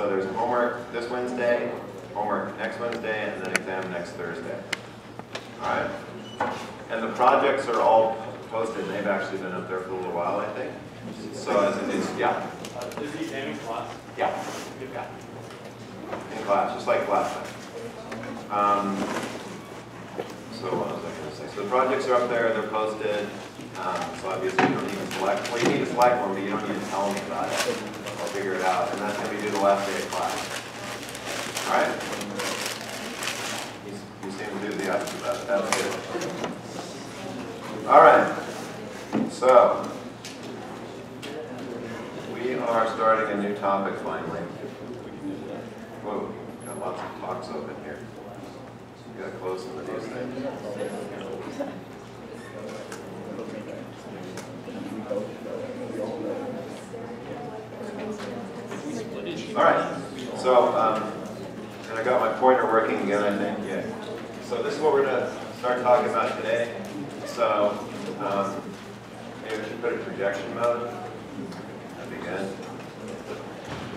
so there's homework this Wednesday, homework next Wednesday, and then exam next Thursday. All right? And the projects are all posted, they've actually been up there for a little while, I think. So as it is, yeah, Uh, Is the exam in class? yeah, yeah. In class, just like last time. Um, So what was I gonna say? So the projects are up there, they're posted. Um, So obviously you don't need to select, well, you need to select one, but you don't need to tell me about it. Figure it out, and that's gonna be due the last day of class. All right? You you seem enthusiastic about it, that's good. All right, so we are starting a new topic finally. Whoa, got lots of talks open here. You gotta close some of these things. All right, so, um, and I got my pointer working again, I think, yeah. So this is what we're gonna start talking about today. So, um, maybe we should put a projection mode. That'd be good.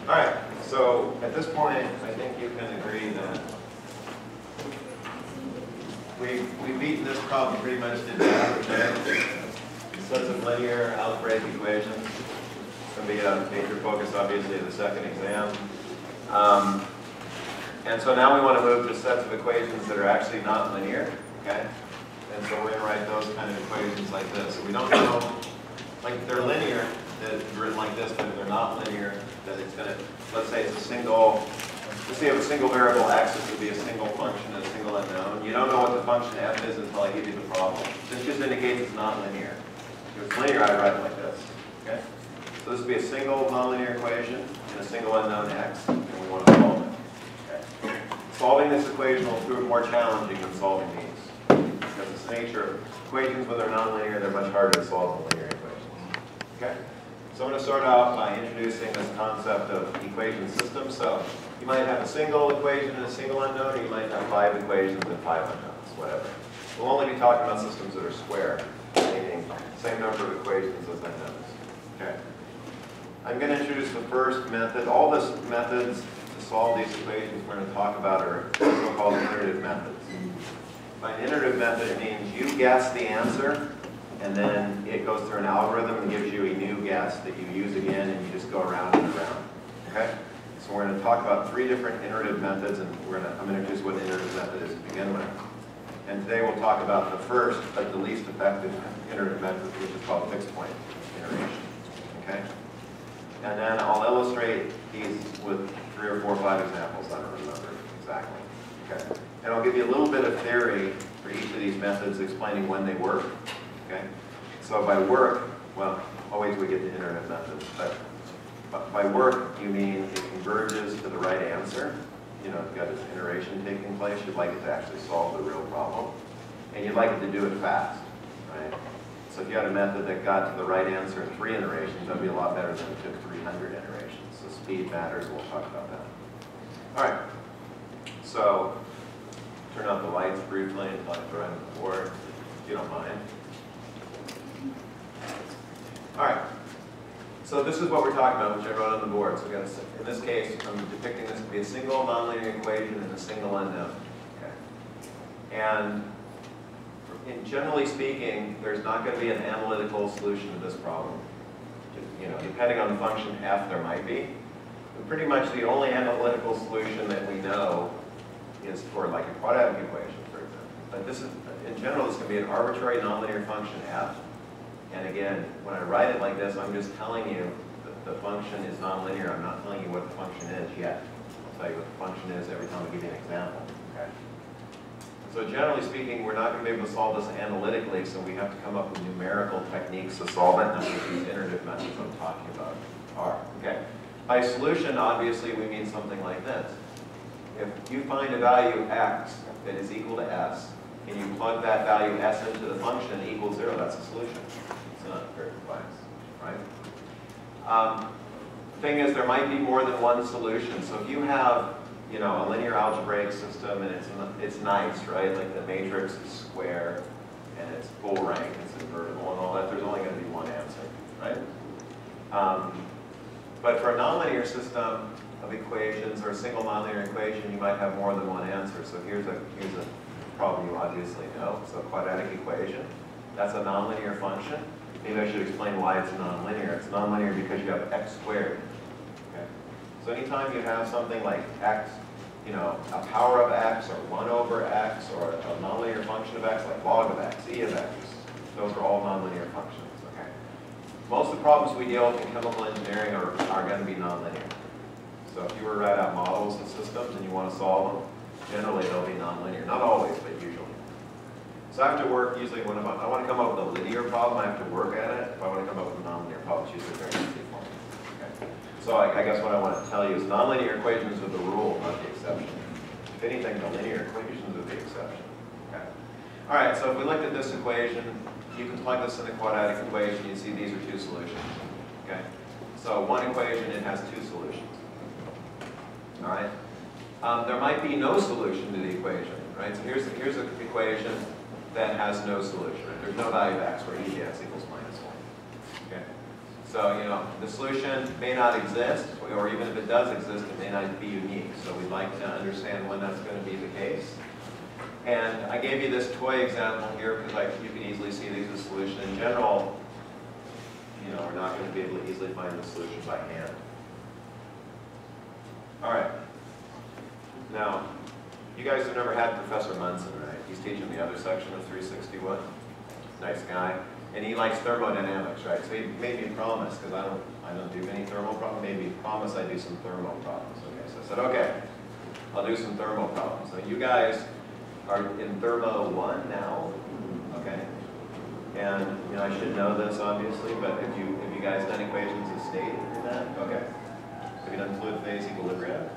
All right, so at this point, I think you can agree that we, we've beaten this problem pretty much to death? Sets of linear algebraic equations. Gonna be a major focus, obviously, of the second exam. Um, and so now we want to move to sets of equations that are actually not linear, okay? And so we're going to write those kind of equations like this. So we don't know, like they're linear, that written like this, but if they're not linear, that it's going to, let's say it's a single, let's say you have a single variable x, this would be a single function and a single unknown. You don't know what the function f is until I give you the problem. This just indicates it's not linear. If it's linear, I'd write it like this, okay? So this would be a single nonlinear equation and a single unknown x, and we want to solve it. Okay. Solving this equation will prove more challenging than solving these. Because it's the nature of equations when they're nonlinear, they're much harder to solve than linear equations. Okay? So I'm going to start out by introducing this concept of equation systems. So you might have a single equation and a single unknown, or you might have five equations and five unknowns, whatever. We'll only be talking about systems that are square, meaning same number of equations as unknowns. Okay? I'm going to introduce the first method. All the methods to solve these equations we're going to talk about are so-called iterative methods. By iterative method, it means you guess the answer, and then it goes through an algorithm and gives you a new guess that you use again, and you just go around and around. Okay? So we're going to talk about three different iterative methods, and we're going to, I'm going to introduce what an iterative method is to begin with. And today we'll talk about the first, but the least effective iterative method, which is called fixed point iteration. Okay? And then I'll illustrate these with three or four or five examples, I don't remember exactly. Okay. And I'll give you a little bit of theory for each of these methods explaining when they work. Okay. So by work, well, till we get to iterative methods, but but by work, you mean it converges to the right answer. You know, you've got this iteration taking place, you'd like it to actually solve the real problem. And you'd like it to do it fast, right? So if you had a method that got to the right answer in three iterations, that'd be a lot better than it took 300 iterations. So speed matters, we'll talk about that. All right, so turn off the lights briefly I throw in the board, if you don't mind. All right, so this is what we're talking about, which I wrote on the board. So we got, a, in this case, I'm depicting this to be a single nonlinear equation and a single unknown. Okay. And in generally speaking, there's not going to be an analytical solution to this problem. You know, depending on the function f, there might be. But pretty much the only analytical solution that we know is for like a quadratic equation, for example. But this is, in general, this can be an arbitrary nonlinear function f. And again, when I write it like this, I'm just telling you that the function is nonlinear. I'm not telling you what the function is yet. I'll tell you what the function is every time I give you an example. Okay. So generally speaking, we're not going to be able to solve this analytically, so we have to come up with numerical techniques to solve it, and that's what these iterative methods I'm talking about are. Okay. By solution, obviously, we mean something like this. If you find a value x that is equal to s, and you plug that value s into the function equals zero, that's a solution. It's not very complex, right? Um, thing is, there might be more than one solution. So if you have you know, a linear algebraic system and it's, it's nice, right? Like the matrix is square and it's full rank, it's invertible and all that, there's only going to be one answer, right? Um, but for a nonlinear system, of equations or a single nonlinear equation, you might have more than one answer. So here's a, here's a problem you obviously know. So quadratic equation, that's a nonlinear function. Maybe I should explain why it's nonlinear. It's nonlinear because you have x squared. So anytime you have something like x, you know, a power of x or 1 over x or a nonlinear function of x like log of x, e of x, those are all nonlinear functions. Okay? Most of the problems we deal with in chemical engineering are, are going to be nonlinear. So if you were to write out models and systems and you want to solve them, generally they'll be nonlinear. Not always, but usually. So I have to work usually when I'm, I want to come up with a linear problem, I have to work at it. If I want to come up with a nonlinear problem, it's usually very easy. So I, I guess what I want to tell you is nonlinear equations are the rule, not the exception. If anything, the linear equations are the exception. Okay. All right, so if we looked at this equation, you can plug this in the quadratic equation, you see these are two solutions. Okay. So one equation, it has two solutions. All right. Um, there might be no solution to the equation, right? So here's, here's an equation that has no solution. Right? There's no value of x where e dx equals minus 1. Okay? So, you know, the solution may not exist, or even if it does exist, it may not be unique. So we'd like to understand when that's going to be the case. And I gave you this toy example here because you can easily see these as solution. In general, you know, we're not going to be able to easily find the solution by hand. All right. Now, you guys have never had Professor Munson, right? He's teaching the other section of 361. Nice guy. And he likes thermodynamics, right? So he made me promise, because I don't, I don't do many thermal problems, made me promise I'd do some thermal problems. Okay, so I said, okay, I'll do some thermal problems. So you guys are in thermo one now, okay? And, you know, I should know this obviously, but have you, have you guys done equations of state in that? Okay. Have you done fluid phase equilibrium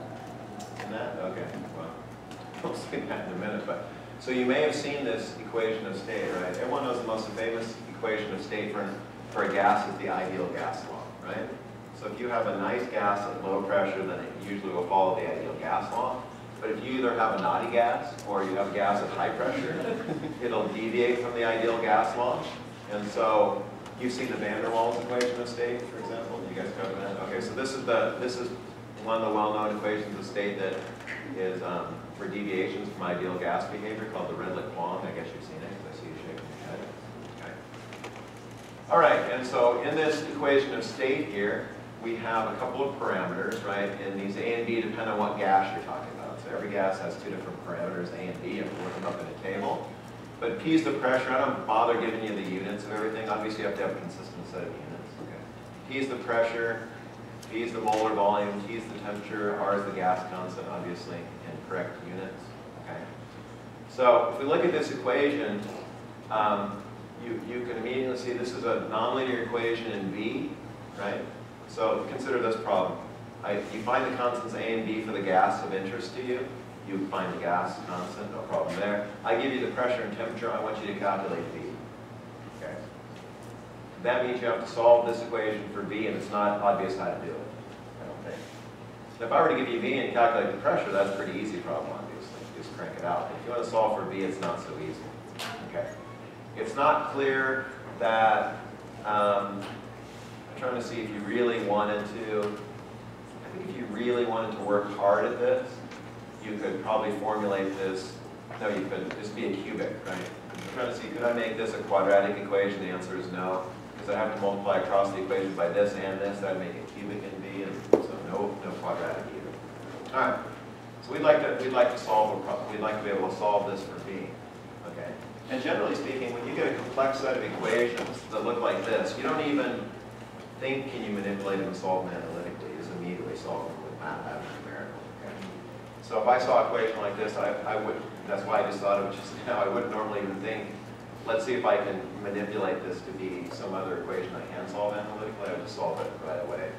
in that? Okay, well, we'll see that in a minute, but, so you may have seen this equation of state, right? Everyone knows the most famous equation of state for, for a gas is the ideal gas law, right? So if you have a nice gas at low pressure, then it usually will follow the ideal gas law. But if you either have a naughty gas or you have a gas at high pressure, it'll deviate from the ideal gas law. And so you've seen the van der Waals equation of state, for example. You guys cover that? Okay, so this is the this is one of the well-known equations of state that is um, for deviations from ideal gas behavior called the Redlich-Kwong. I guess you've seen it because I see you shaking your head. Okay. All right, and so in this equation of state here, we have a couple of parameters, right? And these A and B depend on what gas you're talking about. So every gas has two different parameters, A and B, and we look them up in a table. But P is the pressure. I don't bother giving you the units of everything. Obviously, you have to have a consistent set of units. Okay. P is the pressure. P is the molar volume. T is the temperature. R is the gas constant, obviously, in correct units. Okay. So if we look at this equation, um, you, you can immediately see this is a nonlinear equation in V, right? So consider this problem. I, you find the constants A and B for the gas of interest to you. You find the gas constant, no problem there. I give you the pressure and temperature. I want you to calculate V. Okay. That means you have to solve this equation for V, and it's not obvious how to do it, I don't think. If I were to give you V and calculate the pressure, that's a pretty easy problem, obviously. Just crank it out. If you want to solve for V, it's not so easy. Okay. It's not clear that, um, I'm trying to see if you really wanted to, I think if you really wanted to work hard at this, you could probably formulate this, no, you couldn't, be a cubic, right? I'm trying to see, could I make this a quadratic equation? The answer is no, because I have to multiply across the equation by this and this, that'd make it cubic in B, and so no, no quadratic either. All right, so we'd like to, we'd like to solve, a pro- we'd like to be able to solve this for B? And generally speaking, when you get a complex set of equations that look like this, you don't even think, can you manipulate them and solve them analytically, you just immediately solve them with mathematical numerical, okay? So if I saw an equation like this, I, I would, that's why I just thought of it just now, I wouldn't normally even think, let's see if I can manipulate this to be some other equation I can solve analytically, I would just solve it right away,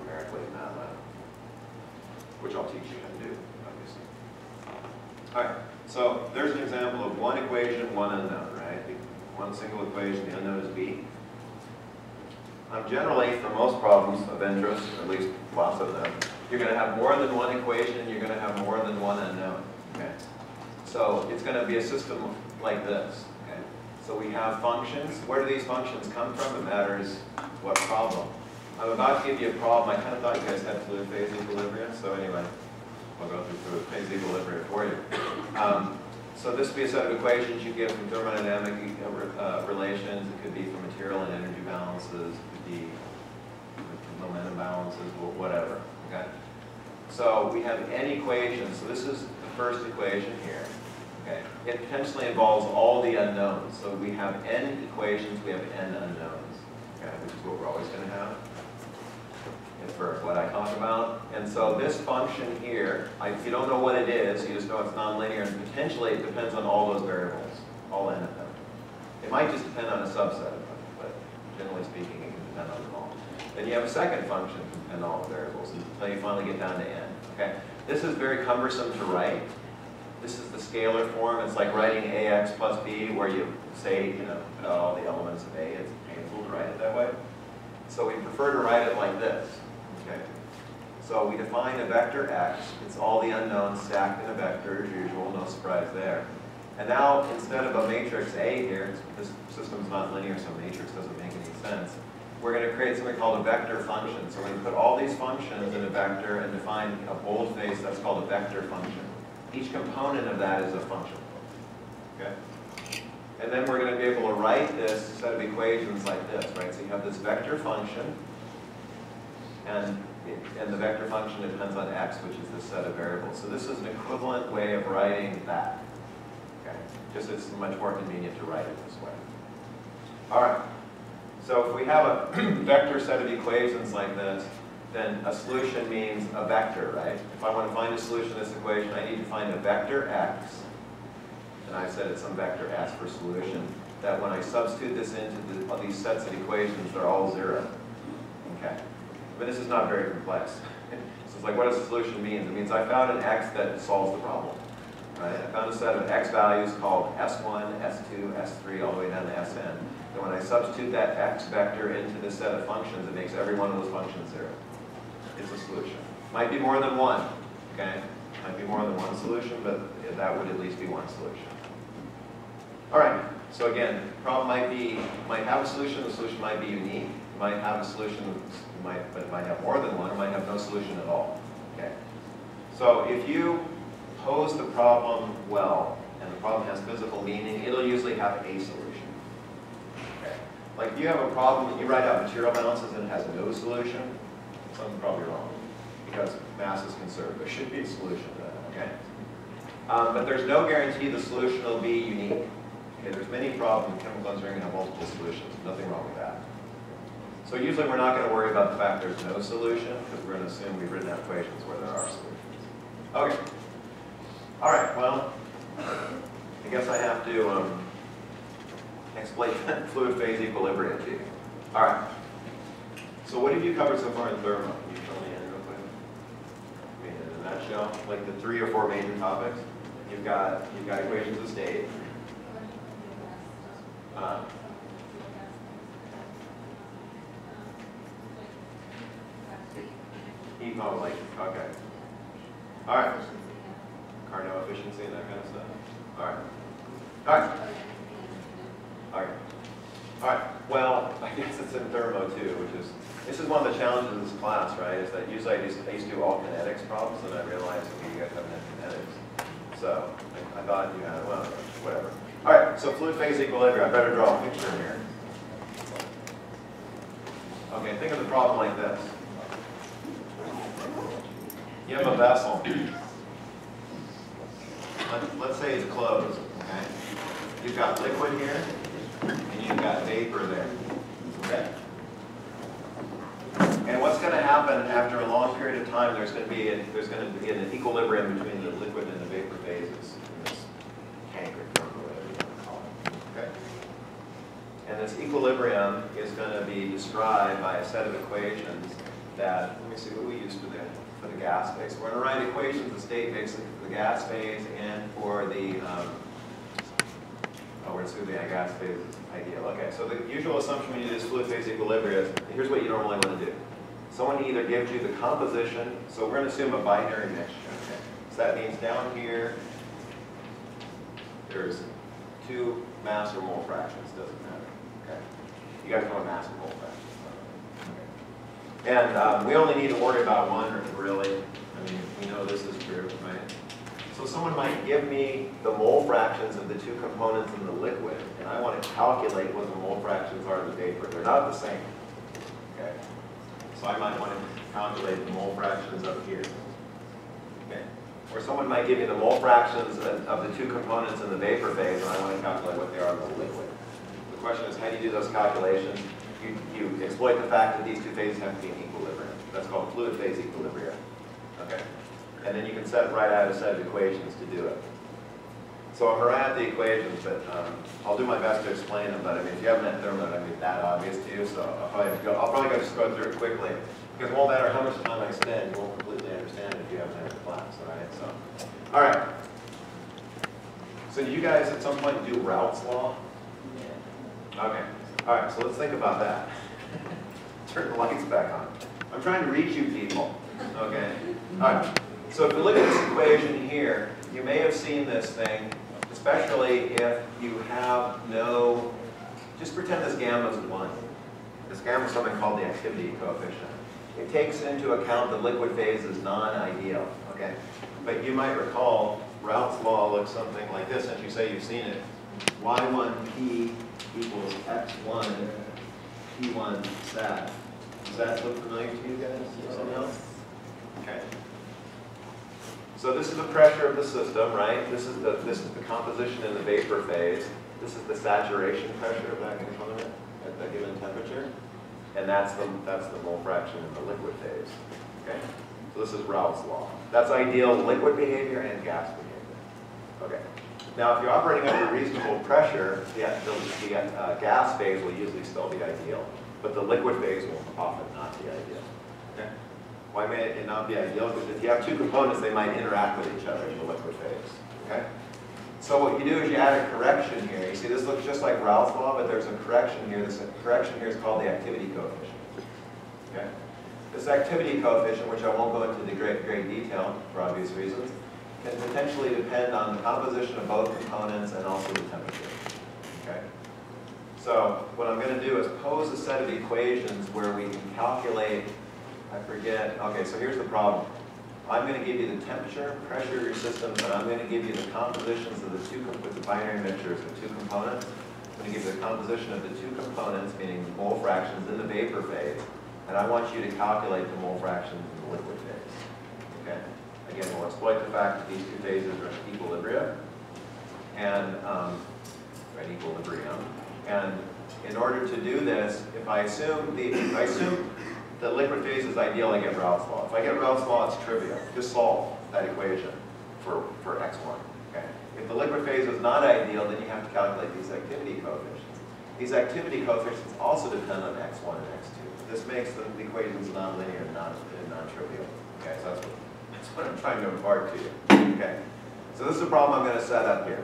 numerically, mathematically, which I'll teach you how to do, obviously. All right, so there's an example of one equation, one unknown, right? One single equation, the unknown is B. Um, generally, for most problems of interest, at least lots of them, you're going to have more than one equation, you're going to have more than one unknown. Okay? So it's going to be a system like this. Okay? So we have functions. Where do these functions come from? It matters what problem. I'm about to give you a problem. I kind of thought you guys had fluid phase equilibrium, so anyway, I'll go through fluid phase equilibrium for you. Um, so this would be a set of equations you get from thermodynamic uh, relations. It could be from material and energy balances. It could be momentum balances, whatever. Okay. So we have n equations. So this is the first equation here. Okay. It potentially involves all the unknowns. So we have n equations. We have n unknowns. Okay, which is what we're always going to have for what I talk about. And so this function here, I, if you don't know what it is, you just know it's nonlinear, and potentially it depends on all those variables, all n of them. It might just depend on a subset of them, but generally speaking, it can depend on them all. Then you have a second function on all the variables until you finally get down to n. Okay, this is very cumbersome to write. This is the scalar form. It's like writing ax plus b, where you say, you know, put out all the elements of a. It's painful to write it that way. So we prefer to write it like this. So we define a vector x. It's all the unknowns stacked in a vector, as usual. No surprise there. And now, instead of a matrix A here, this system's not linear, so matrix doesn't make any sense. We're going to create something called a vector function. So we're going to put all these functions in a vector and define a boldface that's called a vector function. Each component of that is a function. Okay? And then we're going to be able to write this set of equations like this, right? So you have this vector function, and, and the vector function depends on x, which is the set of variables. So this is an equivalent way of writing that. Okay? Just it's much more convenient to write it this way. All right. So if we have a vector set of equations like this, then a solution means a vector, right? If I want to find a solution to this equation, I need to find a vector x, and I said it's some vector s for solution, that when I substitute this into the, these sets of equations, they're all zero. Okay. But this is not very complex. so it's like what does a solution mean? It means I found an x that solves the problem. Right? I found a set of x values called s1, s2, s3, all the way down to sn. And when I substitute that x vector into this set of functions, it makes every one of those functions zero. It's a solution. Might be more than one, okay? Might be more than one solution, but that would at least be one solution. All right, so again, problem might be, might have a solution, the solution might be unique. Might have a solution, might, but might have more than one, it might have no solution at all. Okay. So if you pose the problem well, and the problem has physical meaning, it'll usually have a solution. Okay. Like if you have a problem, that you write out material balances and it has no solution, something's probably wrong. Because mass is conserved. There should be a solution to that, okay? Um, but there's no guarantee the solution will be unique. Okay, there's many problems, in chemical engineering have multiple solutions. Nothing wrong with that. So usually we're not going to worry about the fact there's no solution, because we're going to assume we've written out equations where there are solutions. Okay. All right, well, I guess I have to um, explain fluid phase equilibrium to you. All right. So what have you covered so far in thermo? Can you fill me in real quick? I mean, in a nutshell, like the three or four major topics. You've got you've got equations of state. Uh, oh, like okay. All right. Carnot efficiency and that kind of stuff. All right. All right. All right. All right. Well, I guess it's in thermo too, which is this is one of the challenges of this class, right? Is that usually I used, I used to do all kinetics problems, and I realized okay, you guys haven't had kinetics. So I, I thought you had well, whatever. All right. So fluid phase equilibrium. I better draw a picture here. Okay. Think of the problem like this. You have a vessel. Let, let's say it's closed, okay? You've got liquid here, and you've got vapor there, okay? And what's going to happen after a long period of time, there's going to be, a, there's going to be an equilibrium between the liquid and the vapor phases in this tank or whatever you want to call it, okay? And this equilibrium is going to be described by a set of equations that, let me see what we used for the, for the gas phase. We're going to write equations of state basically for the gas phase and for the, um, oh, we're assuming the gas phase ideal. Okay, so the usual assumption when you do this fluid phase equilibrium is, here's what you normally want to do. Someone either gives you the composition, so we're going to assume a binary mixture. Okay? So that means down here, there's two mass or mole fractions, doesn't matter. Okay? You guys know what mass and mole fractions are. And um, we only need to worry about one, really. I mean, we know this is true, right? So someone might give me the mole fractions of the two components in the liquid, and I want to calculate what the mole fractions are in the vapor. They're not the same. Okay. So I might want to calculate the mole fractions up here. Okay. Or someone might give me the mole fractions of the two components in the vapor phase, and I want to calculate what they are in the liquid. The question is, how do you do those calculations? You, you exploit the fact that these two phases have to be in equilibrium. That's called fluid phase equilibrium. Okay? And then you can set right out a set of equations to do it. So I'm right at the equations, but um, I'll do my best to explain them, but I mean, if you haven't had thermal, I mean, that obvious to you, so I'll probably go, I'll probably just go through it quickly. Because it won't matter how much time I spend, you won't completely understand it if you haven't had the class, all right? So, all right. So you guys at some point do Raoult's law? Yeah. Okay, all right, so let's think about that. Turn the lights back on. I'm trying to reach you people, okay? All right, so if you look at this equation here, you may have seen this thing, especially if you have no, just pretend this gamma is one. This gamma is something called the activity coefficient. It takes into account the liquid phase is non-ideal, okay? But you might recall, Raoult's law looks something like this, since you say you've seen it. Y1P equals X1 P1 sat. Does that look familiar to you guys? Okay. So this is the pressure of the system, right? This is the, this is the composition in the vapor phase. This is the saturation pressure of that component at that given temperature. And that's the, that's the mole fraction in the liquid phase, okay? So this is Raoult's law. That's ideal liquid behavior and gas behavior. Okay. Now, if you're operating under reasonable pressure, the, the, the uh, gas phase will usually still be ideal, but the liquid phase will often not be ideal. Okay? Why may it not be ideal? Because if you have two components, they might interact with each other in the liquid phase. Okay? So what you do is you add a correction here. You see this looks just like Raoult's law, but there's a correction here. This correction here is called the activity coefficient. Okay? This activity coefficient, which I won't go into the great, great detail for obvious reasons, can potentially depend on the composition of both components and also the temperature. Okay? So what I'm going to do is pose a set of equations where we can calculate, I forget, okay, so here's the problem. I'm going to give you the temperature, pressure of your system, and I'm going to give you the compositions of the two, with the binary mixtures of two components. I'm going to give you the composition of the two components, meaning the mole fractions in the vapor phase, and I want you to calculate the mole fractions in the liquid? Again, we'll exploit the fact that these two phases are in equilibrium, and, um, equilibrium. And in order to do this, if I assume the, if I assume the liquid phase is ideal, I get Raoult's law. If I get Raoult's law, it's trivial. Just solve that equation for, for x1. Okay? If the liquid phase is not ideal, then you have to calculate these activity coefficients. These activity coefficients also depend on x1 and x2. This makes the equations nonlinear and non- non-trivial. Okay, so that's what, that's what I'm trying to impart to you. Okay? So this is a problem I'm going to set up here.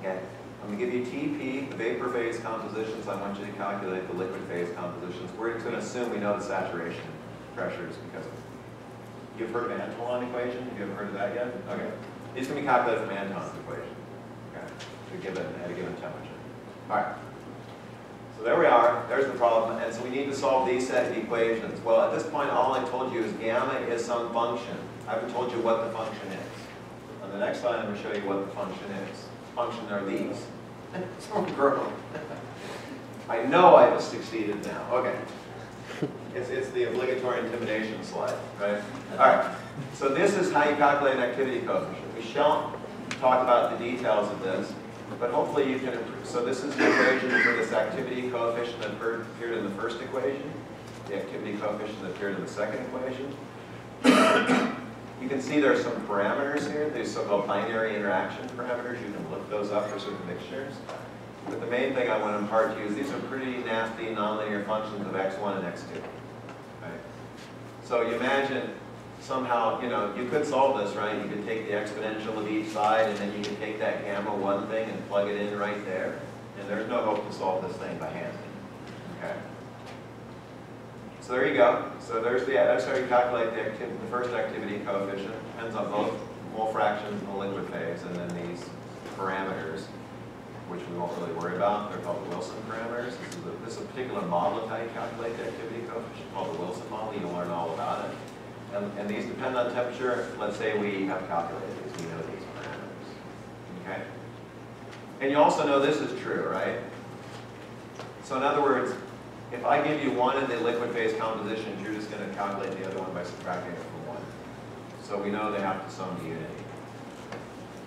Okay? I'm going to give you TP, the vapor phase compositions. I want you to calculate the liquid phase compositions. We're going to assume we know the saturation pressures because you've heard of Antoine equation? Have you ever heard of that yet? Okay. It's can be calculated from Antoine's equation. Okay. At a given temperature. All right. So there we are. There's the problem. And so we need to solve these set of equations. Well, at this point, all I told you is gamma is some function. I haven't told you what the function is. On the next slide, I'm going to show you what the function is. Function are these. Some girl. I know I have succeeded now. Okay. It's, it's the obligatory intimidation slide, right? All right. So this is how you calculate an activity coefficient. We shan't talk about the details of this, but hopefully you can, improve. so this is the equation for this activity coefficient that appeared in the first equation, the activity coefficient that appeared in the second equation. You can see there are some parameters here, these so-called binary interaction parameters. You can look those up for certain mixtures. But the main thing I want to impart to you is these are pretty nasty nonlinear functions of x1 and x2. Right? So you imagine somehow, you know, you could solve this, right? You could take the exponential of each side, and then you could take that gamma 1 thing and plug it in right there. And there's no hope to solve this thing by hand. Okay? So there you go. So there's the, that's how you calculate the, activity, the first activity coefficient. Depends on both mole fractions and the liquid phase, and then these parameters. which we won't really worry about. They're called the Wilson parameters. This is a, this is a particular model of how you calculate the activity coefficient called the Wilson model. You'll learn all about it. And, and these depend on temperature. Let's say we have calculated these, we know these parameters. Okay? And you also know this is true, right? So in other words, if I give you one in the liquid phase compositions, you're just going to calculate the other one by subtracting it from one. So we know they have to sum to unity.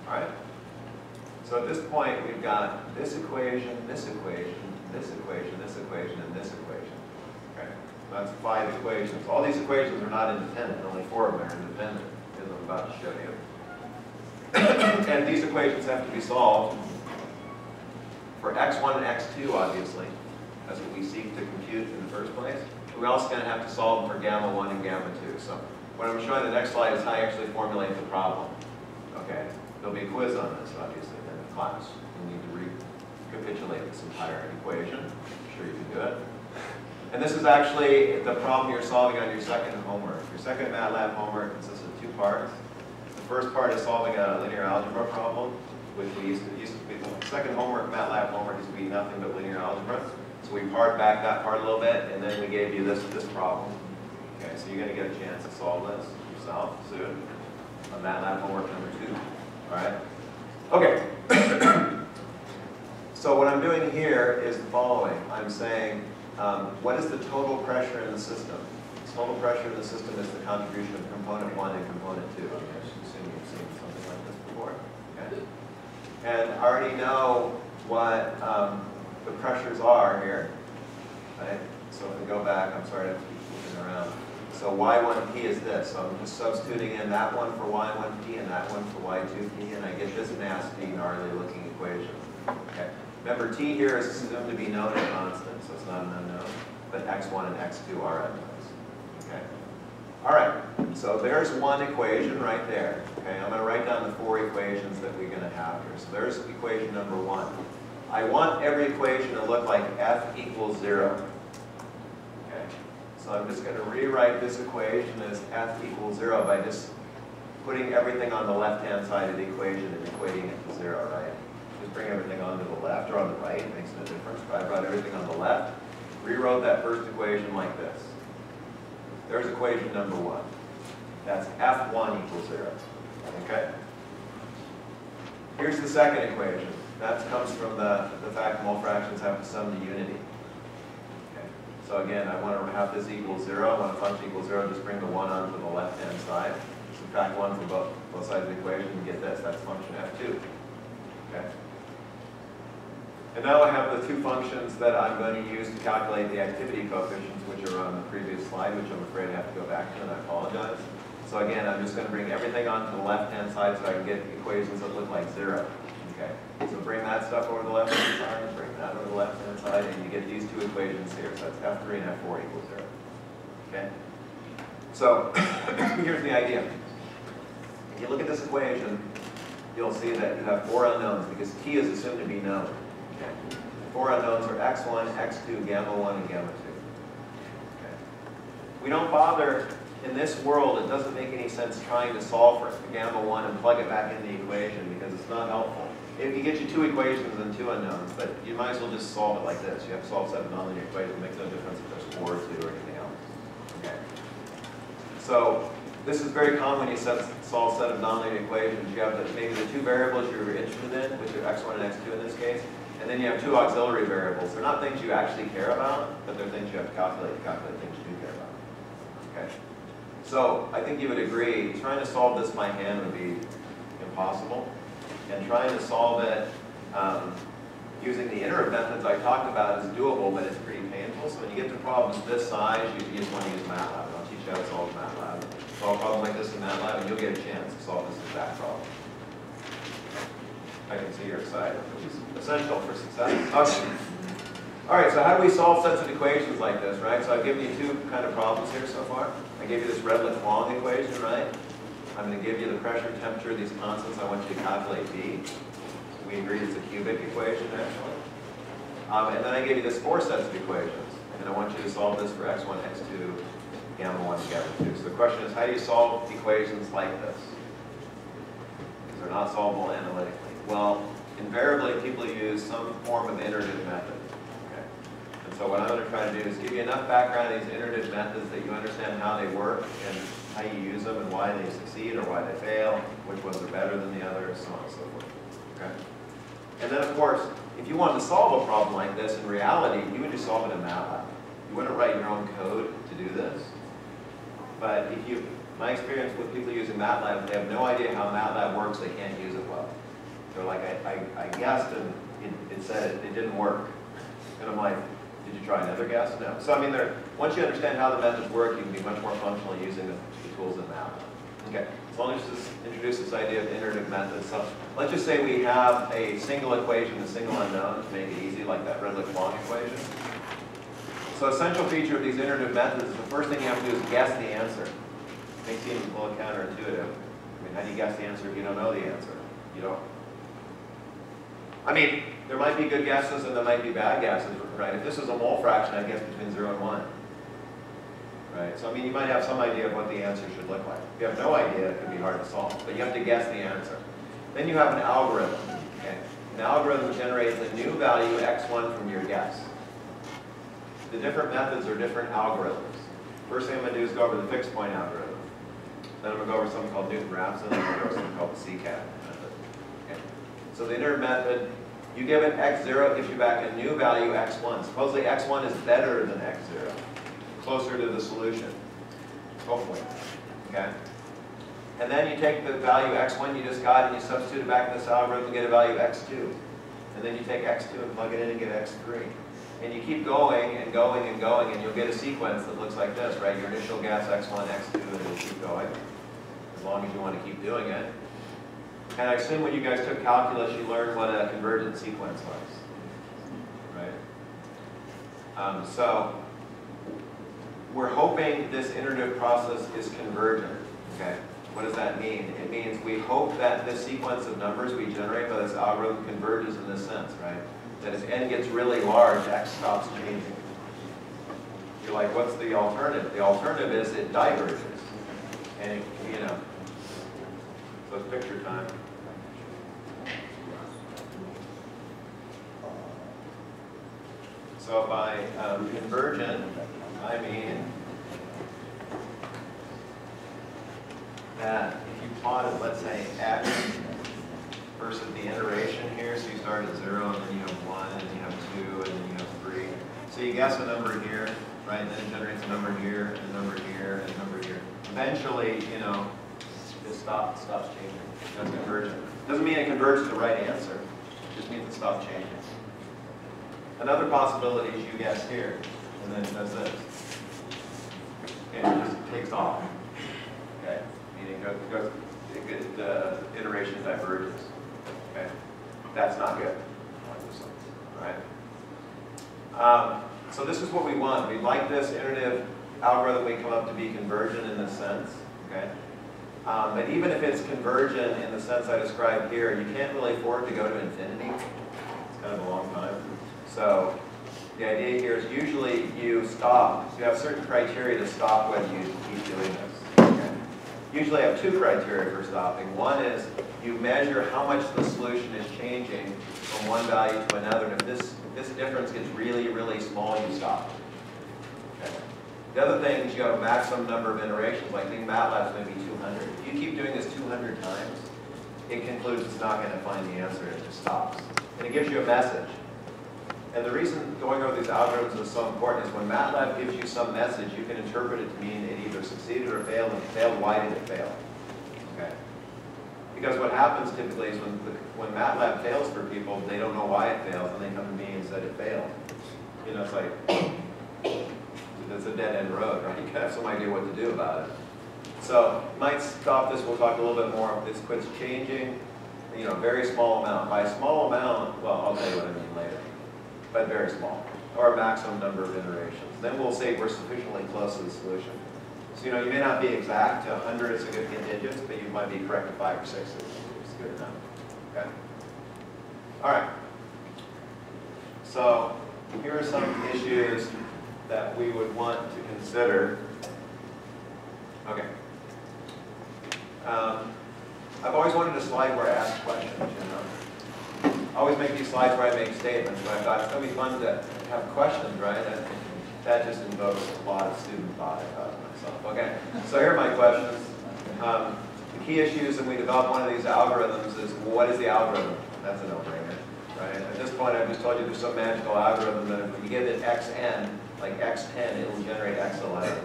All right? So at this point, we've got this equation, this equation, this equation, this equation, and this equation. That's five equations. All these equations are not independent. Only four of them are independent, as I'm about to show you. and these equations have to be solved for x1 and x2, obviously. That's what we seek to compute in the first place. We're also going to have to solve them for gamma 1 and gamma 2. So what I'm showing the next slide is how you actually formulate the problem. Okay? There'll be a quiz on this, obviously, in the class. You need to recapitulate this entire equation. I'm sure you can do it. And this is actually the problem you're solving on your second homework. Your second MATLAB homework consists of two parts. The first part is solving a linear algebra problem, which we used to, used to be, the second homework, MATLAB homework, used to be nothing but linear algebra. So we pared back that part a little bit, and then we gave you this, this problem. Okay, so you're gonna get a chance to solve this yourself soon on MATLAB homework number two. All right? Okay. so what I'm doing here is the following. I'm saying, um, what is the total pressure in the system? Total pressure in the system is the contribution of component one and component two. I assume you've seen something like this before. Okay? And I already know what um, the pressures are here. Right? So if we go back, I'm sorry to keep moving around. So y1p is this. So I'm just substituting in that one for y1p and that one for y2p, and I get this nasty, gnarly looking equation. Okay. Remember, t here is assumed to be known and constant, so it's not an unknown, but x1 and x2 are unknowns. Okay. All right, so there's one equation right there. Okay, I'm going to write down the four equations that we're going to have here. So there's equation number one. I want every equation to look like f equals zero. Okay, so I'm just going to rewrite this equation as f equals zero by just putting everything on the left-hand side of the equation and equating it to zero, right? Bring everything onto the left or on the right, it makes no difference. But I brought everything on the left, rewrote that first equation like this. There's equation number one. That's F1 equals zero, okay? Here's the second equation. That comes from the, the fact mole fractions have to sum to unity. Okay. So again, I want to have this equal zero. I want a function equal zero, just bring the one onto the left-hand side. Subtract one from both, both sides of the equation and get this. That's function F2. Okay? And now I have the two functions that I'm going to use to calculate the activity coefficients, which are on the previous slide, which I'm afraid I have to go back to, and I apologize. So again, I'm just going to bring everything onto the left-hand side so I can get equations that look like zero. Okay, so bring that stuff over the left-hand side, bring that over the left-hand side, and you get these two equations here. So that's F3 and F4 equals zero. Okay? So here's the idea. If you look at this equation, you'll see that you have four unknowns because t is assumed to be known. Okay? Four unknowns are x1, x2, gamma 1, and gamma 2. Okay? We don't bother in this world, it doesn't make any sense trying to solve for gamma 1 and plug it back in the equation because it's not helpful. It can get you two equations and two unknowns, but you might as well just solve it like this. You have to solve seven nonlinear equations. It makes no difference if there's four or two or anything else. Okay. So this is very common when you set, solve set of nonlinear equations. You have the, maybe the two variables you're interested in, which are x1 and x2 in this case, and then you have two auxiliary variables. They're not things you actually care about, but they're things you have to calculate to calculate things you do care about. Okay. So I think you would agree, trying to solve this by hand would be impossible. And trying to solve it um, using the iterative methods I talked about is doable, but it's pretty painful. So when you get to problems this size, you, just want to use MATLAB. And I'll teach you how to solve MATLAB. Solve problems like this in MATLAB, and you'll get a chance to solve this exact problem. I can see you're excited, essential for success. Okay. All right, so how do we solve sets of equations like this, right? So I've given you two kind of problems here so far. I gave you this Redlich-Kwong equation, right? I'm going to give you the pressure, temperature, these constants. I want you to calculate B. We agreed it's a cubic equation, actually. Um, and then I gave you this four sets of equations. And I want you to solve this for x1, x2, gamma 1, gamma 2. So the question is, how do you solve equations like this? Because they're not solvable analytically. Well, invariably people use some form of iterative method. Okay? And so what I'm going to try to do is give you enough background on these iterative methods that you understand how they work and how you use them and why they succeed or why they fail, which ones are better than the others, so on and so forth. Okay? And then, of course, if you wanted to solve a problem like this in reality, you would just solve it in MATLAB. You wouldn't write your own code to do this. But if you, my experience with people using MATLAB, they have no idea how MATLAB works, they can't use it well. They're like, I, I, I guessed and it, it said it, it didn't work. And I'm like, did you try another guess? No. So I mean, there, once you understand how the methods work, you can be much more functional using the, the tools in MATLAB. Okay, so let's just introduce this idea of iterative methods. So let's just say we have a single equation, a single unknown, to make it easy, like that Redlich-Kwong equation. So essential feature of these iterative methods is the first thing you have to do is guess the answer. It seem a little counterintuitive. I mean, how do you guess the answer if you don't know the answer? I mean, there might be good guesses and there might be bad guesses, right? If this is a mole fraction, I'd guess between zero and one. Right? So I mean, you might have some idea of what the answer should look like. If you have no idea, it could be hard to solve. But you have to guess the answer. Then you have an algorithm. Okay? An algorithm generates a new value x1 from your guess. The different methods are different algorithms. First thing I'm going to do is go over the fixed point algorithm. Then I'm going to go over something called Newton-Raphson, and then I'm going to go over something called the secant. So the iterative method, you give it x0, it gives you back a new value x1. Supposedly x1 is better than x0, closer to the solution, hopefully. Okay? And then you take the value x1 you just got and you substitute it back in this algorithm and get a value x2. And then you take x2 and plug it in and get x3. And you keep going and going and going, and you'll get a sequence that looks like this, right? Your initial guess, x1, x2, and you keep going, as long as you want to keep doing it. And I assume when you guys took calculus, you learned what a convergent sequence was, right? Um, so we're hoping this iterative process is convergent, okay? What does that mean? It means we hope that this sequence of numbers we generate by this algorithm converges in this sense, right? That as n gets really large, x stops changing. You're like, what's the alternative? The alternative is it diverges. And, it, you know, so it's picture time. So by um, convergent, I mean that if you plotted, let's say, x versus the iteration here, so you start at zero, and then you have one, and you have two, and then you have three. So you guess a number here, right, and then it generates a number here, and a number here, and a number here. Eventually, you know, it stops, stops changing. That's convergent. Doesn't mean it converges to the right answer. It just means it stops changing. Another possibility is you guess here, and then that's it. And it just takes off. Okay? Meaning goes, goes it, the iteration diverges. Okay? That's not good. All right? Um, so this is what we want. We'd like this iterative algorithm we come up to be convergent in this sense. Okay? Um, but even if it's convergent in the sense I described here, you can't really afford to go to infinity. It's kind of a long time. So the idea here is usually you stop. You have certain criteria to stop whether you keep doing this. Okay? Usually I have two criteria for stopping. One is you measure how much the solution is changing from one value to another. And if this, if this difference gets really, really small, you stop. The other thing is you have a maximum number of iterations. Like I think MATLAB is maybe 200. If you keep doing this 200 times, it concludes it's not going to find the answer. It just stops. And it gives you a message. And the reason going over these algorithms is so important is when MATLAB gives you some message, you can interpret it to mean it either succeeded or failed. And failed, why did it fail? Okay. Because what happens typically is when, when MATLAB fails for people, they don't know why it fails, and they come to me and said it failed. You know, it's like, it's a dead-end road, right? You gotta have some idea what to do about it. So, might stop this, we'll talk a little bit more. This quits changing, you know, very small amount. By small amount, well, I'll tell you what I mean later but very small, or a maximum number of iterations. Then we'll say we're sufficiently close to the solution. So, you know, you may not be exact to 100 significant digits, but you might be correct to five or six. It's good enough. Okay? All right. So, here are some issues that we would want to consider. Okay. Um, I've always wanted a slide where I ask questions, you know. I always make these slides where I make statements, but I thought it's gonna be fun to have questions, right? And that just invokes a lot of student thought, to myself. Okay, so here are my questions. Um, The key issues, when we develop one of these algorithms, is what is the algorithm? That's a no-brainer, right? At this point, I've just told you there's some magical algorithm that if we give it xn, like x10, it will generate x11.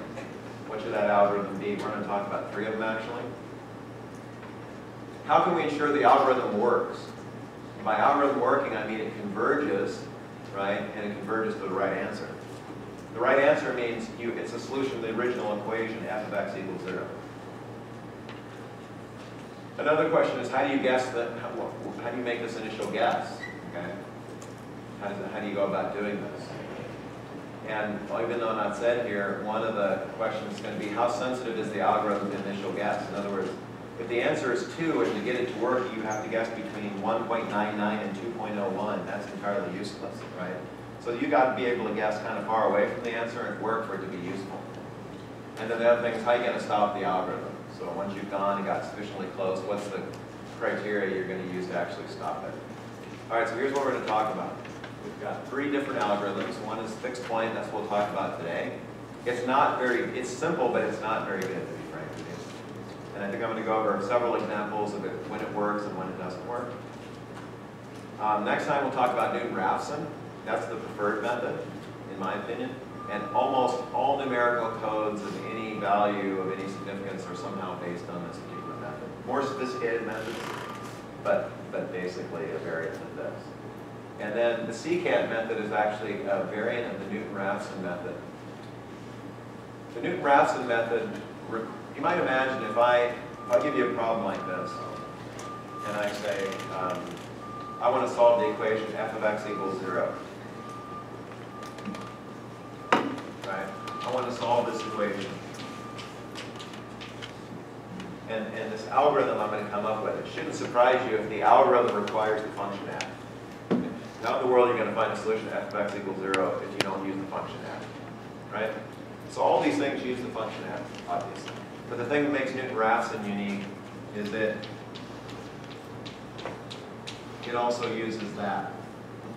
What should that algorithm be? We're gonna talk about three of them, actually. How can we ensure the algorithm works? By algorithm working, I mean it converges, right, and it converges to the right answer. The right answer means you, it's a solution to the original equation, f of x equals zero. Another question is, how do you guess that, how, how do you make this initial guess, okay? How does, how do you go about doing this? And even though not said here, one of the questions is gonna be, how sensitive is the algorithm to initial guess? In other words, if the answer is two, and to get it to work, you have to guess between one point nine nine and two point oh one, that's entirely useless, right? So you gotta be able to guess kind of far away from the answer and work for it to be useful. And then the other thing is, how you gonna stop the algorithm? So once you've gone and got sufficiently close, what's the criteria you're gonna use to actually stop it? All right, so here's what we're gonna talk about. We've got three different algorithms. One is fixed point, that's what we'll talk about today. It's not very, it's simple, but it's not very good, to be frank with you. And I think I'm gonna go over several examples of it, when it works and when it doesn't work. Um, next time, we'll talk about Newton-Raphson. That's the preferred method, in my opinion. And almost all numerical codes of any value of any significance are somehow based on this particular method. More sophisticated methods, but, but basically a variant of this. And then the secant method is actually a variant of the Newton-Raphson method. The Newton-Raphson method, you might imagine if I, if I give you a problem like this, and I say, um, I want to solve the equation f of x equals zero. Right? I want to solve this equation. And, and this algorithm I'm going to come up with, it shouldn't surprise you if the algorithm requires the function f. Not in the world you're going to find a solution to f of x equals zero if you don't use the function f. Right? So all these things use the function f, obviously. But the thing that makes Newton-Raphson unique is that it also uses that.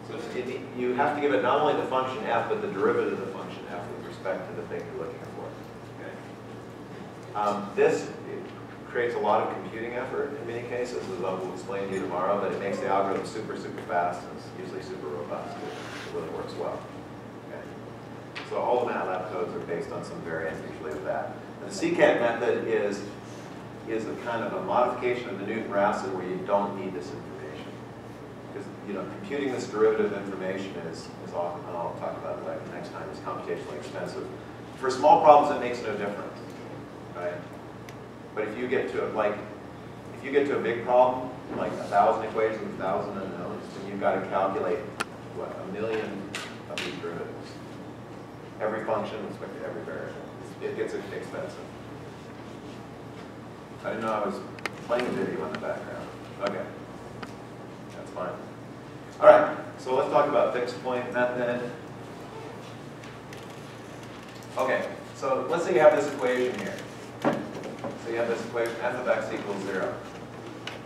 So it, you have to give it not only the function f, but the derivative of the function f with respect to the thing you're looking for. Okay? Um, this creates a lot of computing effort in many cases, as I will explain to you tomorrow, but it makes the algorithm super, super fast and it's usually super robust. It really works well. Okay? So all the MATLAB codes are based on some variant usually of that. The secant method is, is a kind of a modification of the Newton-Raphson where you don't need this information. Because, you know, computing this derivative information is, is often, and I'll talk about that next time, is computationally expensive. For small problems, it makes no difference, right? But if you get to, like, if you get to a big problem, like a thousand equations, a thousand unknowns, then you've got to calculate, what, a million of these derivatives. Every function with respect to every variable. It gets expensive. I didn't know I was playing video in the background. Okay. That's fine. All right, so let's talk about fixed point method. Okay, so let's say you have this equation here. So you have this equation f of x equals zero.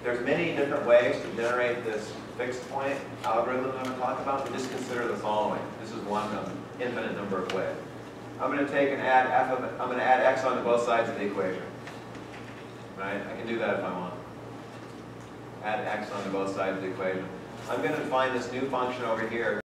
There's many different ways to generate this fixed point algorithm I'm going to talk about, but just consider the following. This is one of infinite number of ways. I'm going to take and add f of, I'm going to add x onto both sides of the equation. Right? I can do that if I want. Add x onto both sides of the equation. I'm going to find this new function over here